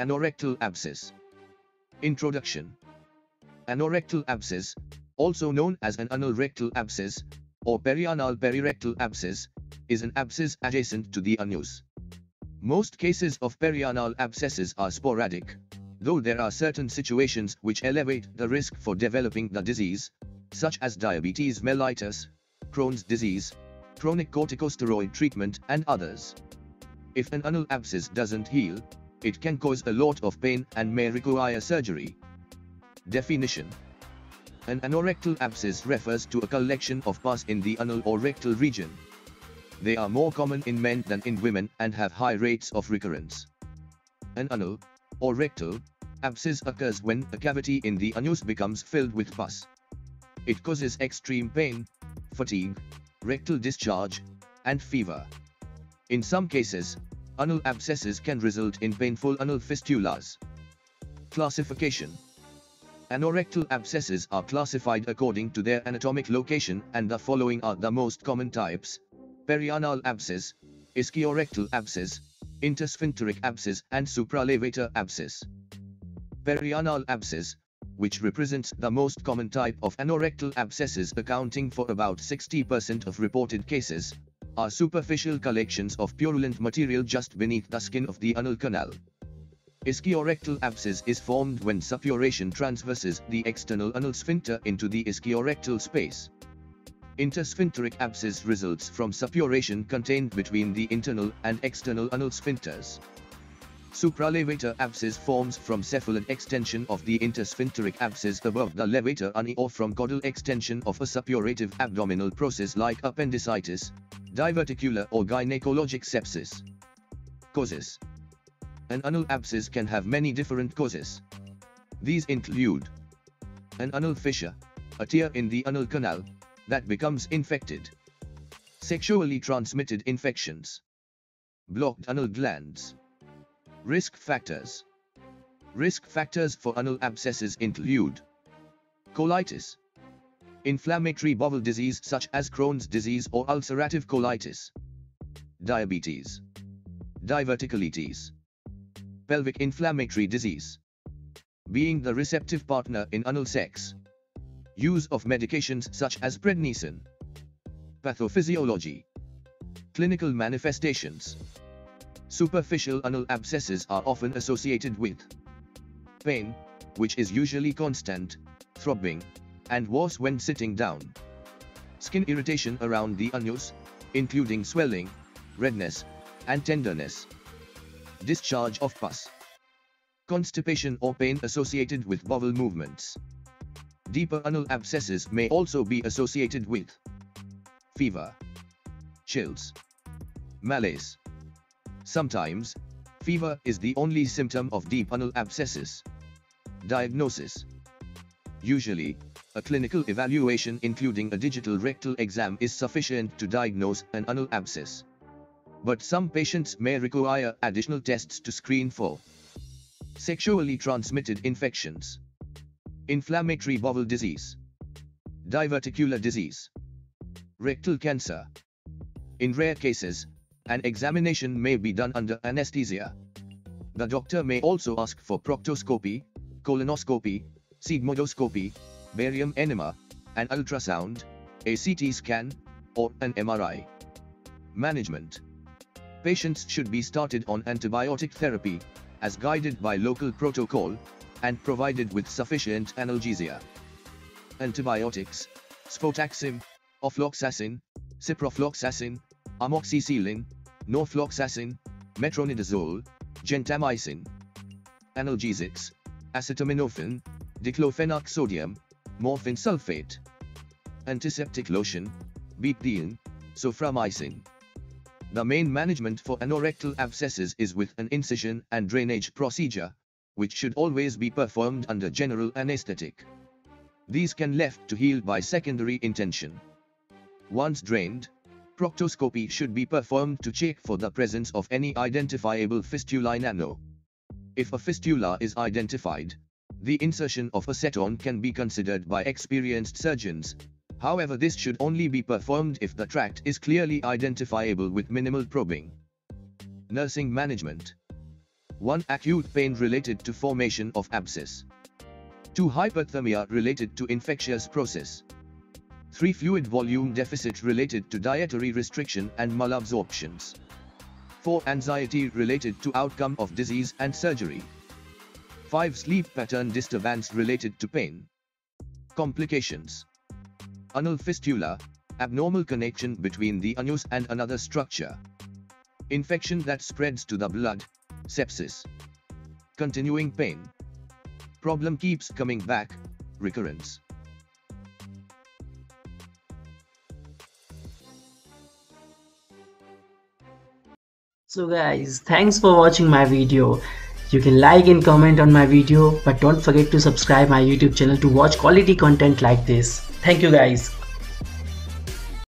Anorectal abscess. Introduction Anorectal abscess, also known as an anal rectal abscess, or perianal perirectal abscess, is an abscess adjacent to the anus. Most cases of perianal abscesses are sporadic, though there are certain situations which elevate the risk for developing the disease, such as diabetes mellitus, Crohn's disease, chronic corticosteroid treatment and others. If an anal abscess doesn't heal, it can cause a lot of pain and may require surgery. Definition An anorectal abscess refers to a collection of pus in the anal or rectal region. They are more common in men than in women and have high rates of recurrence. An anal, or rectal, abscess occurs when a cavity in the anus becomes filled with pus. It causes extreme pain, fatigue, rectal discharge, and fever. In some cases, anal abscesses can result in painful anal fistulas. Classification Anorectal abscesses are classified according to their anatomic location and the following are the most common types. Perianal abscess, ischiorectal abscess, intersphincteric abscess and supralevator abscess. Perianal abscess, which represents the most common type of anorectal abscesses accounting for about 60% of reported cases, are superficial collections of purulent material just beneath the skin of the anal canal. Ischiorectal abscess is formed when suppuration transverses the external anal sphincter into the ischiorectal space. Intersphincteric abscess results from suppuration contained between the internal and external anal sphincters. Supralevator abscess forms from cephalad extension of the intersphincteric abscess above the levator ani or from caudal extension of a suppurative abdominal process like appendicitis, diverticular or gynecologic sepsis. Causes An anal abscess can have many different causes. These include an anal fissure, a tear in the anal canal, that becomes infected. Sexually transmitted infections. Blocked anal glands. Risk factors. Risk factors for anal abscesses include colitis, inflammatory bowel disease such as Crohn's disease or ulcerative colitis, diabetes, diverticulitis, pelvic inflammatory disease, being the receptive partner in anal sex, use of medications such as prednisone, pathophysiology, clinical manifestations. Superficial anal abscesses are often associated with pain, which is usually constant, throbbing, and worse when sitting down. Skin irritation around the anus, including swelling, redness, and tenderness. Discharge of pus. Constipation or pain associated with bowel movements. Deeper anal abscesses may also be associated with fever, chills, malaise. Sometimes, fever is the only symptom of deep anal abscesses. Diagnosis Usually, a clinical evaluation including a digital rectal exam is sufficient to diagnose an anal abscess. But some patients may require additional tests to screen for sexually transmitted infections, inflammatory bowel disease, diverticular disease, rectal cancer. In rare cases, an examination may be done under anesthesia. The doctor may also ask for proctoscopy, colonoscopy, sigmoidoscopy, barium enema, an ultrasound, a CT scan, or an MRI. Management Patients should be started on antibiotic therapy, as guided by local protocol, and provided with sufficient analgesia. Antibiotics, cefotaxime, ofloxacin, ciprofloxacin, amoxicillin, norfloxacin, metronidazole, gentamicin. Analgesics, acetaminophen, diclofenac sodium, morphine sulfate. Antiseptic lotion, betadine, soframycin. The main management for anorectal abscesses is with an incision and drainage procedure, which should always be performed under general anesthetic. These can left to heal by secondary intention. Once drained, proctoscopy should be performed to check for the presence of any identifiable fistulae in ano. If a fistula is identified, the insertion of a seton can be considered by experienced surgeons. However this should only be performed if the tract is clearly identifiable with minimal probing. Nursing Management 1. Acute pain related to formation of abscess. 2. Hyperthermia related to infectious process. 3. Fluid volume deficit related to dietary restriction and malabsorptions. 4. Anxiety related to outcome of disease and surgery. 5. Sleep pattern disturbance related to pain. Complications. Anal fistula, abnormal connection between the anus and another structure. Infection that spreads to the blood, sepsis. Continuing pain. Problem keeps coming back, recurrence. So guys, thanks for watching my video. You can like and comment on my video but don't forget to subscribe my YouTube channel to watch quality content like this. Thank you guys.